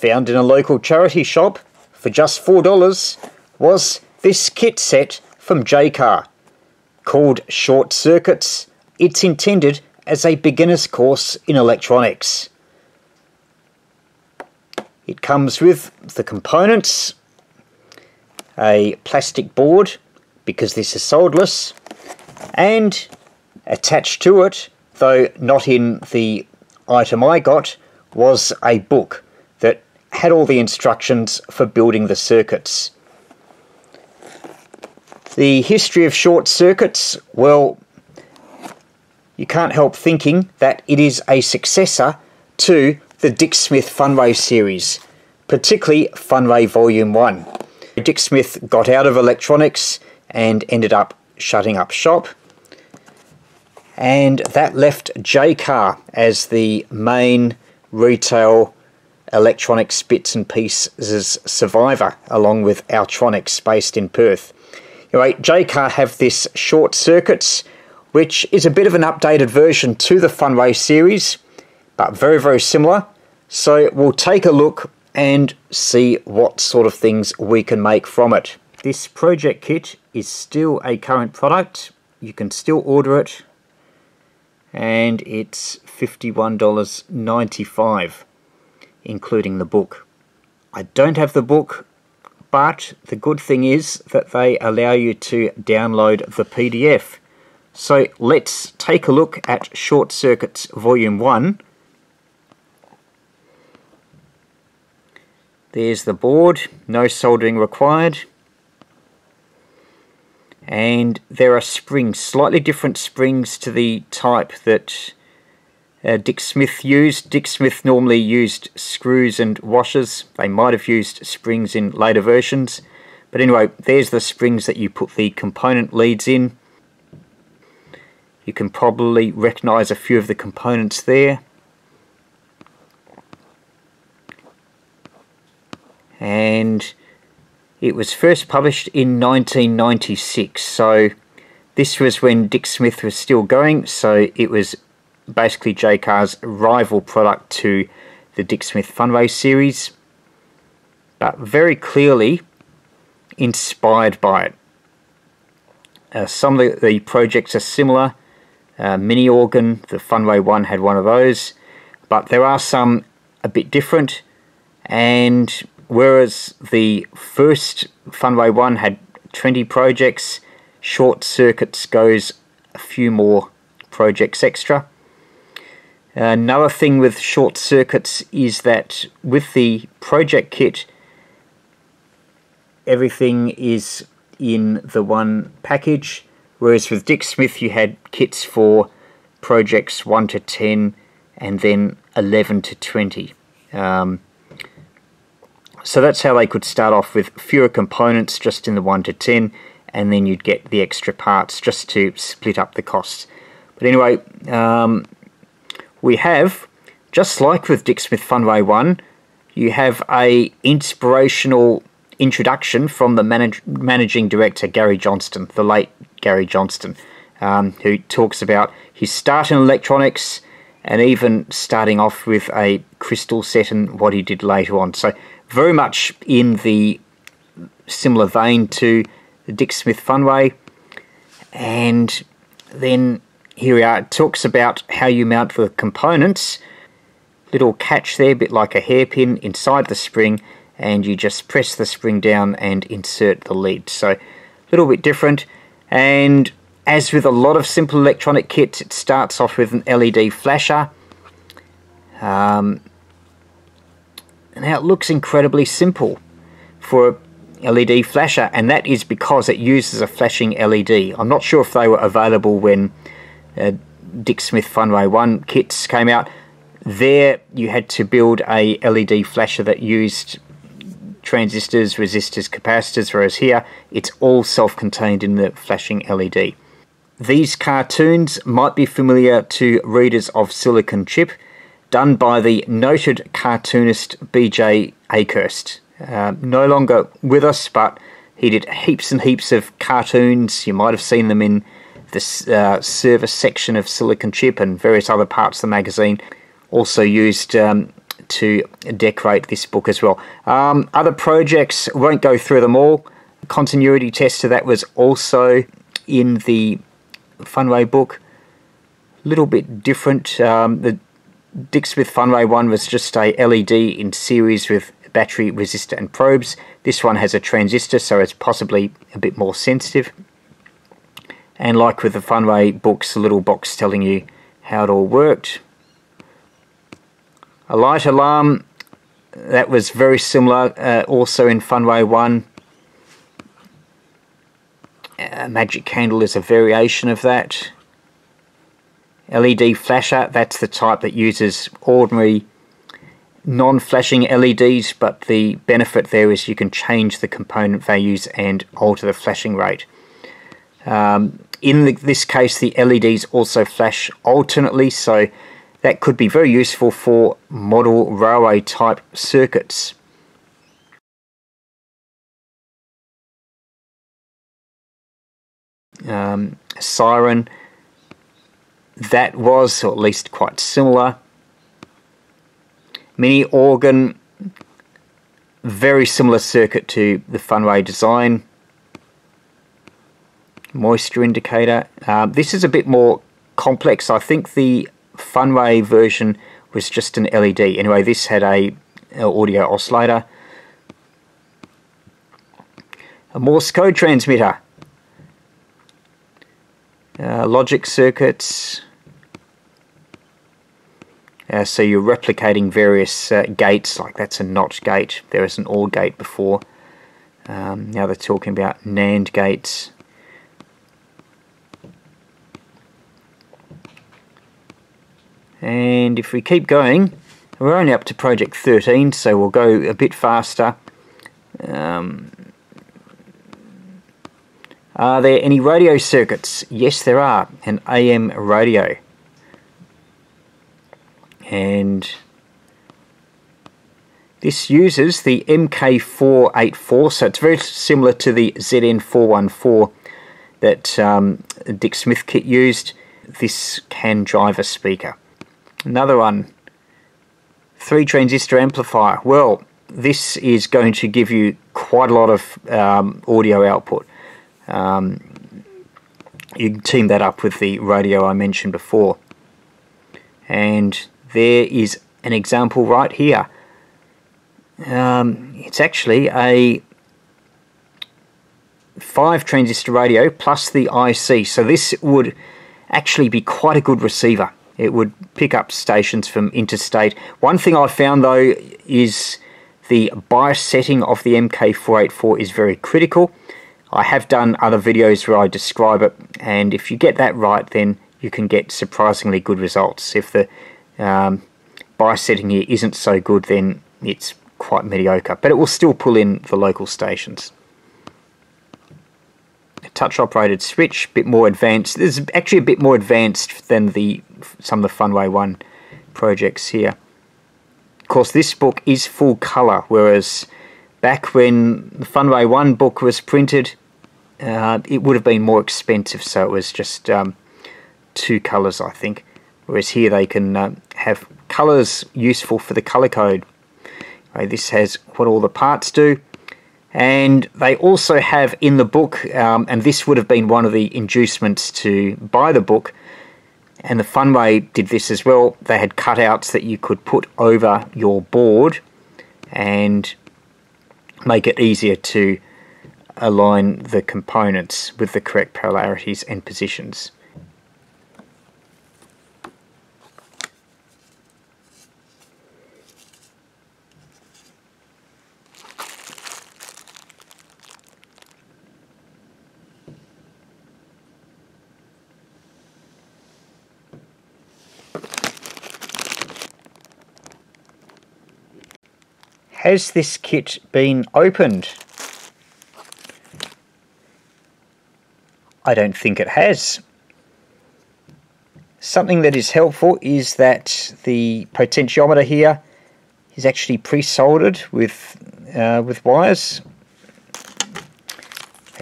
found in a local charity shop for just $4 was this kit set from Jaycar. Called Short Circuits, it's intended as a beginner's course in electronics. It comes with the components, a plastic board, because this is solderless, and attached to it, though not in the item I got, was a book had all the instructions for building the circuits. The history of short circuits, well, you can't help thinking that it is a successor to the Dick Smith Funway series, particularly Funway Volume 1. Dick Smith got out of electronics and ended up shutting up shop, and that left Jaycar as the main retail electronics bits and pieces survivor, along with Altronics based in Perth. Anyway, Jaycar have this short circuits, which is a bit of an updated version to the Funway series, but very, very similar. So we'll take a look and see what sort of things we can make from it. This project kit is still a current product. You can still order it and it's $51.95 including the book. I don't have the book but the good thing is that they allow you to download the PDF. So let's take a look at Short Circuits Volume 1. There's the board, no soldering required. And there are springs, slightly different springs to the type that uh, Dick Smith used. Dick Smith normally used screws and washers. They might have used springs in later versions. But anyway, there's the springs that you put the component leads in. You can probably recognize a few of the components there. And it was first published in 1996. So this was when Dick Smith was still going. So it was basically Jaycar's rival product to the Dick Smith Funway series, but very clearly inspired by it. Uh, some of the, the, projects are similar. Uh, mini organ, the Funway one had one of those, but there are some a bit different. And whereas the first Funway one had 20 projects, Short Circuits goes a few more projects extra. Another thing with short circuits is that with the project kit, everything is in the one package, whereas with Dick Smith you had kits for projects 1 to 10 and then 11 to 20. Um, so that's how they could start off with fewer components just in the 1 to 10 and then you'd get the extra parts just to split up the costs. But anyway, um, we have, just like with Dick Smith Funway 1, you have a inspirational introduction from the managing director Gary Johnston, the late Gary Johnston, um, who talks about his start in electronics and even starting off with a crystal set and what he did later on. So very much in the similar vein to the Dick Smith Funway. And then here we are. It talks about how you mount the components. Little catch there, a bit like a hairpin inside the spring, and you just press the spring down and insert the lead. So a little bit different. And as with a lot of simple electronic kits, it starts off with an LED flasher. Um, now it looks incredibly simple for a LED flasher, and that is because it uses a flashing LED. I'm not sure if they were available when uh, Dick Smith Funway 1 kits came out. There you had to build a LED flasher that used transistors, resistors, capacitors, whereas here it's all self-contained in the flashing LED. These cartoons might be familiar to readers of Silicon Chip, done by the noted cartoonist B.J. Akhurst. Uh, no longer with us, but he did heaps and heaps of cartoons. You might have seen them in the uh, service section of Silicon Chip and various other parts of the magazine. Also used um, to decorate this book as well. Um, other projects, won't go through them all. Continuity tester, that was also in the Funway book. A little bit different. Um, the Dick Smith Funway one was just a LED in series with battery resistor and probes. This one has a transistor, so it's possibly a bit more sensitive. And like with the Funway books, a little box telling you how it all worked. A light alarm, that was very similar, uh, also in Funway 1. A magic candle is a variation of that. LED flasher, that's the type that uses ordinary non-flashing LEDs, but the benefit there is you can change the component values and alter the flashing rate. Um, in the, this case, the LEDs also flash alternately, so that could be very useful for model railway type circuits. Um, siren, that was, or at least quite similar. Mini organ, very similar circuit to the Funway design moisture indicator. Um, this is a bit more complex. I think the Funway version was just an LED. Anyway, this had a, a audio oscillator. A Morse code transmitter. Uh, logic circuits. Uh, so you're replicating various uh, gates, like that's a NOT gate. There was an OR gate before. Um, now they're talking about NAND gates. And if we keep going we're only up to project 13 so we'll go a bit faster. Um, are there any radio circuits? Yes there are, an AM radio. And this uses the MK484 so it's very similar to the ZN414 that um, Dick Smith kit used. This can drive a speaker Another one, three transistor amplifier. Well, this is going to give you quite a lot of um, audio output. Um, you can team that up with the radio I mentioned before. And there is an example right here. Um, it's actually a 5 transistor radio plus the IC. So this would actually be quite a good receiver it would pick up stations from interstate. One thing I found though is the bias setting of the MK484 is very critical. I have done other videos where I describe it and if you get that right then you can get surprisingly good results. If the um, bias setting here isn't so good then it's quite mediocre but it will still pull in the local stations touch operated switch, a bit more advanced. There's actually a bit more advanced than the some of the Funway 1 projects here. Of course, this book is full color, whereas back when the Funway 1 book was printed, uh, it would have been more expensive, so it was just um, two colors, I think. Whereas here they can uh, have colors useful for the color code. Right, this has what all the parts do and they also have in the book, um, and this would have been one of the inducements to buy the book, and the Funway did this as well. They had cutouts that you could put over your board and make it easier to align the components with the correct polarities and positions. Has this kit been opened? I don't think it has. Something that is helpful is that the potentiometer here is actually pre-soldered with uh, with wires.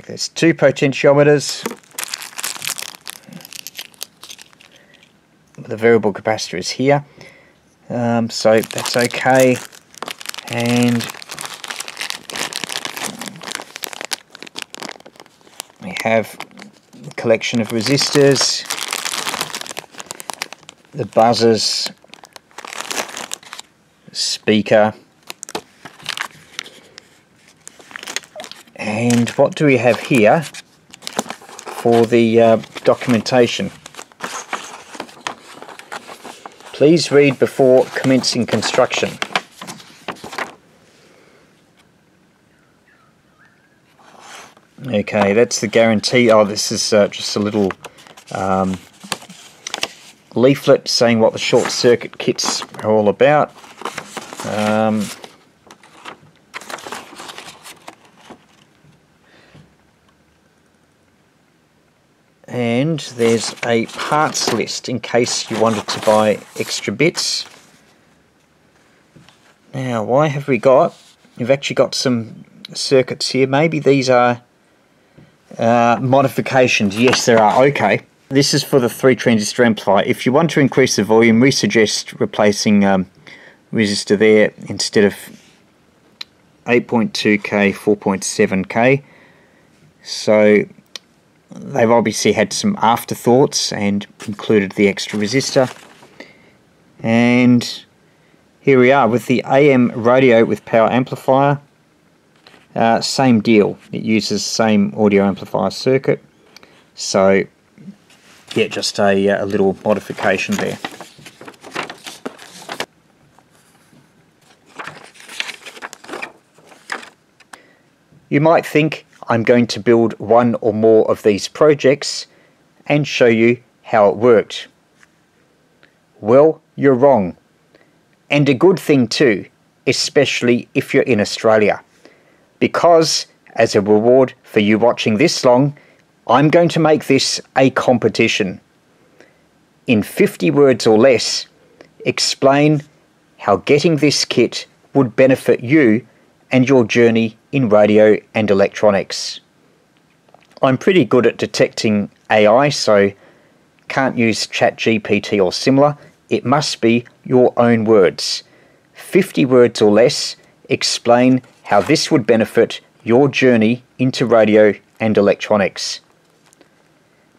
There's two potentiometers. The variable capacitor is here. Um, so that's okay. And we have a collection of resistors, the buzzers, speaker, and what do we have here for the uh, documentation? Please read before commencing construction. Okay, that's the guarantee. Oh, this is uh, just a little um, leaflet saying what the short circuit kits are all about. Um, and there's a parts list in case you wanted to buy extra bits. Now, why have we got? We've actually got some circuits here. Maybe these are uh, modifications. Yes, there are. Okay. This is for the three transistor amplifier. If you want to increase the volume, we suggest replacing um, resistor there instead of 8.2k, 4.7k. So they've obviously had some afterthoughts and included the extra resistor. And here we are with the AM radio with power amplifier. Uh, same deal, it uses same audio amplifier circuit. So yeah, just a, uh, a little modification there. You might think I'm going to build one or more of these projects and show you how it worked. Well, you're wrong. And a good thing too, especially if you're in Australia. Because, as a reward for you watching this long, I'm going to make this a competition. In 50 words or less, explain how getting this kit would benefit you and your journey in radio and electronics. I'm pretty good at detecting AI, so can't use ChatGPT or similar. It must be your own words. 50 words or less, explain how this would benefit your journey into radio and electronics.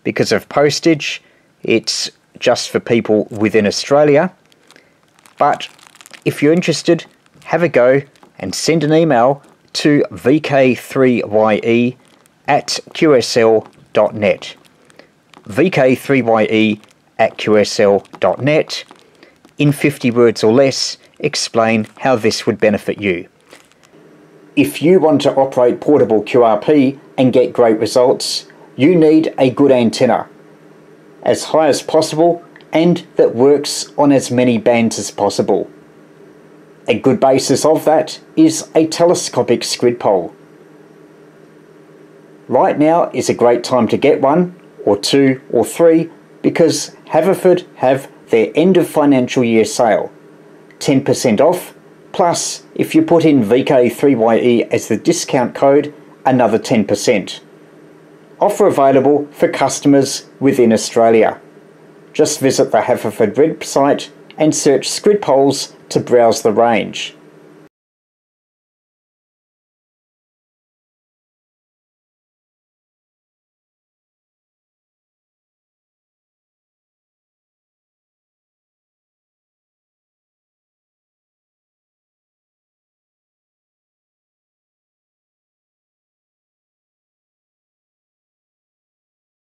Because of postage, it's just for people within Australia. But if you're interested, have a go and send an email to vk3ye at qsl.net. vk3ye at qsl.net. In 50 words or less, explain how this would benefit you. If you want to operate portable QRP and get great results, you need a good antenna, as high as possible and that works on as many bands as possible. A good basis of that is a telescopic squid pole. Right now is a great time to get one, or two, or three, because Haverford have their end of financial year sale. 10% off, plus if you put in VK3YE as the discount code, another 10%. Offer available for customers within Australia. Just visit the Haverford website and search squid poles to browse the range.